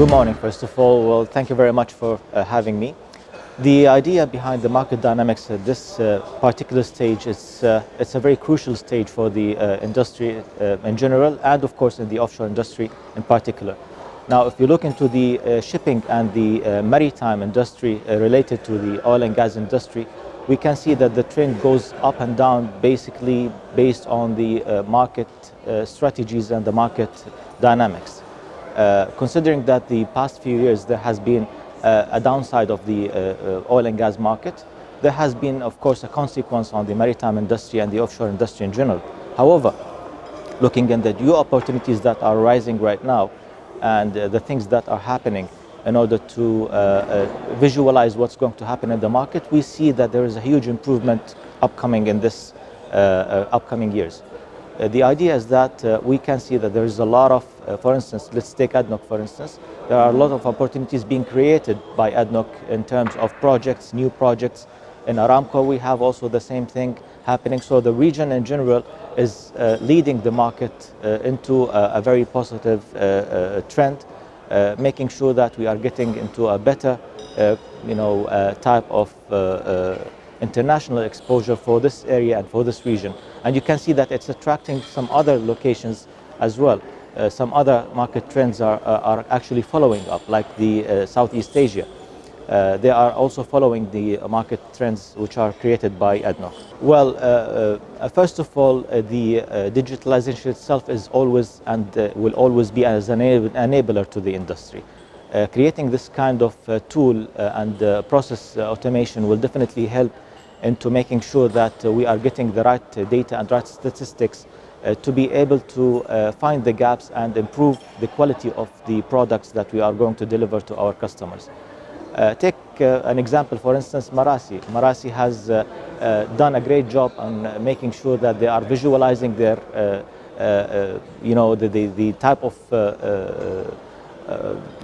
Good morning, first of all. Well, thank you very much for uh, having me. The idea behind the market dynamics at this uh, particular stage is uh, it's a very crucial stage for the uh, industry uh, in general and of course in the offshore industry in particular. Now, if you look into the uh, shipping and the maritime industry related to the oil and gas industry, we can see that the trend goes up and down basically based on the market strategies and the market dynamics. Uh, considering that the past few years there has been uh, a downside of the uh, oil and gas market, there has been, of course, a consequence on the maritime industry and the offshore industry in general. However, looking at the new opportunities that are rising right now and uh, the things that are happening in order to uh, uh, visualize what's going to happen in the market, we see that there is a huge improvement upcoming in this upcoming years. Uh, the idea is that uh, we can see that there is a lot of, uh, for instance, let's take ADNOC for instance, there are a lot of opportunities being created by ADNOC in terms of projects, new projects. In Aramco, we have also the same thing happening. So the region in general is uh, leading the market uh, into a, a, very positive uh, trend, making sure that we are getting into a better, you know, type of international exposure for this area and for this region. And you can see that it's attracting some other locations as well. Uh, some other market trends are, uh, are actually following up, like the uh, Southeast Asia. Uh, they are also following the market trends which are created by ADNOC. Well, uh, uh, first of all, the digitalization itself is always and will always be as an enabler to the industry. creating this kind of tool and process automation will definitely help into making sure that uh, we are getting the right uh, data and right statistics uh, to be able to uh, find the gaps and improve the quality of the products that we are going to deliver to our customers. Uh, take uh, an example, for instance, Marasi. Marasi has done a great job on making sure that they are visualizing their, you know, the, the, the type of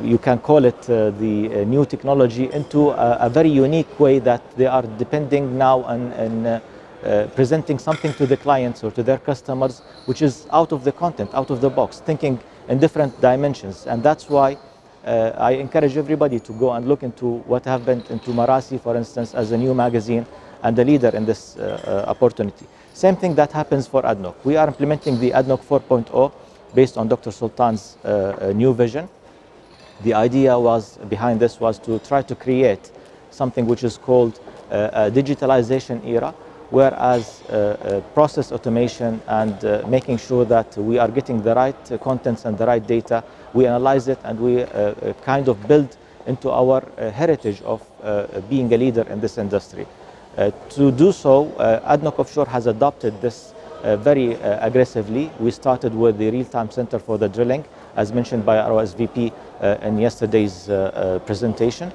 you can call it uh, the uh, new technology into a, a, very unique way that they are depending now on, on uh, presenting something to the clients or to their customers which is out of the content, out of the box, thinking in different dimensions. And that's why uh, I encourage everybody to go and look into what happened into Marasi, for instance, as a new magazine and a leader in this uh, opportunity. Same thing that happens for ADNOC. We are implementing the ADNOC 4.0 based on Dr. Sultan's new vision. The idea was behind this was to try to create something which is called uh, a digitalization era, whereas uh, uh, process automation and uh, making sure that we are getting the right uh, contents and the right data, we analyze it and we uh, kind of build into our heritage of being a leader in this industry. to do so, ADNOC Offshore has adopted this very aggressively. We started with the real-time center for the drilling, as mentioned by our SVP uh, in yesterday's uh, uh, presentation.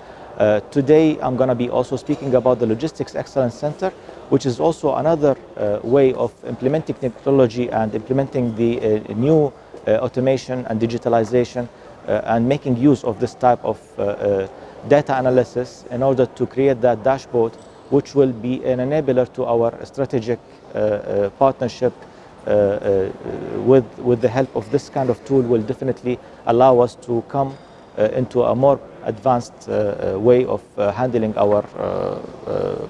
today, I'm going to be also speaking about the Logistics Excellence Center, which is also another way of implementing technology and implementing the new automation and digitalization and making use of this type of data analysis in order to create that dashboard which will be an enabler to our strategic uh, uh, partnership uh, uh, with, with the help of this kind of tool will definitely allow us to come uh, into a more advanced way of handling our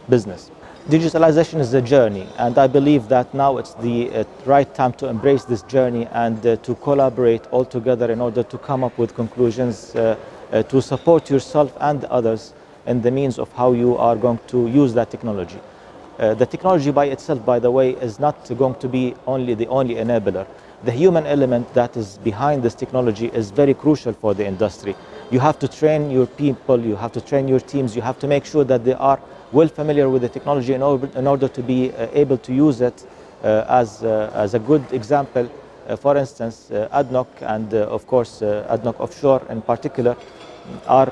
business. Digitalization is a journey, and I believe that now it's the uh, right time to embrace this journey and uh, to collaborate all together in order to come up with conclusions uh, to support yourself and others in the means of how you are going to use that technology. Uh, the technology by itself, by the way, is not going to be only the only enabler. The human element that is behind this technology is very crucial for the industry. You have to train your people, you have to train your teams, you have to make sure that they are well familiar with the technology in order, in order to be uh, able to use it uh, as, uh, as a good example. Uh, for instance, ADNOC and of course ADNOC Offshore in particular are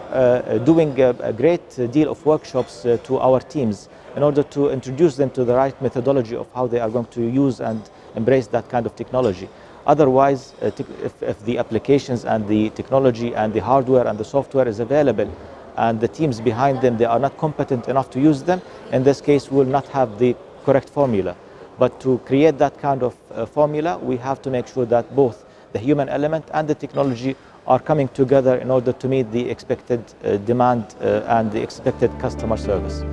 doing a, a, great deal of workshops to our teams in order to introduce them to the right methodology of how they are going to use and embrace that kind of technology. Otherwise, uh, if, if, the applications and the technology and the hardware and the software is available and the teams behind them, they are not competent enough to use them, in this case, we will not have the correct formula. But to create that kind of uh, formula, we have to make sure that both the human element and the technology are coming together in order to meet the expected uh, demand uh, and the expected customer service.